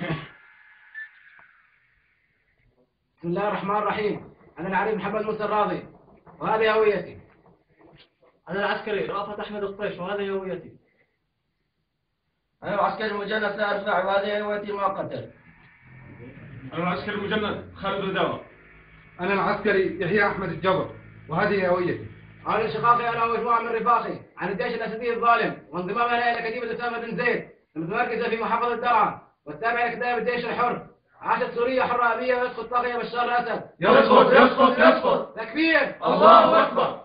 بسم الله الرحمن الرحيم. أنا العريف محمد موسى الراضي وهذه هويتي. أنا العسكري رأفت أحمد الطيش وهذه هويتي. أنا العسكري المجند لا أرفع وهذه هويتي مؤقتا أنا العسكري المجند خالد رداوة أنا العسكري يحيى أحمد الجبر وهذه هويتي. أنا شقاقي أنا ومجموعة من رفاقي عن الجيش الأسدي الظالم وانضمامنا إلى كتيبة أسامة بن زيد المتمركزة في محافظة درعا والتابعة لكتاب الجيش الحر. عاشت سوريا حرة أبية ويسقط طاغية بشار الأسد. يسقط يسقط يسقط. تكبير الله أكبر.